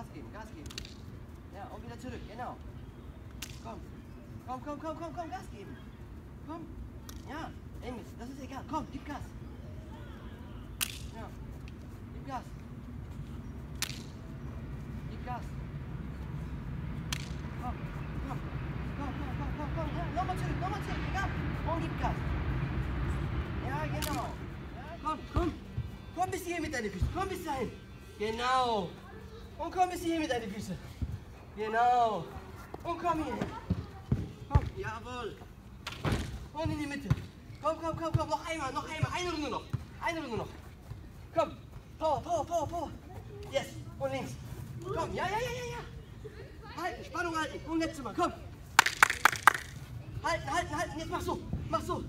Gas geben, Gas geben. Ja, und wieder zurück, genau. Komm, komm, komm, komm, komm, komm, Gas geben. Komm. Ja, Emil, das ist egal. Komm, gib Gas. Ja, gib Gas. Gib Gas. Komm, komm, komm, komm, komm, komm, komm. Ja, nochmal zurück, nochmal zurück, egal. Und gib Gas. Ja, genau. Ja, komm, komm. Komm bis hierhin mit deinen Füßen. Komm bis dahin. Genau. Und komm bis hierhin mit deinen Füßen. Genau. Und komm hier. Komm, jawohl. Und in die Mitte. Komm, komm, komm, komm. Noch einmal, noch einmal. Eine Runde noch. Eine Runde noch. Komm. Power, Power, Power, Power. Yes. Und links. Komm. Ja, ja, ja, ja, ja. Halten, Spannung halten. Und letztes Mal. Komm. Halten, halten, halten. Jetzt. Mach so. Mach so.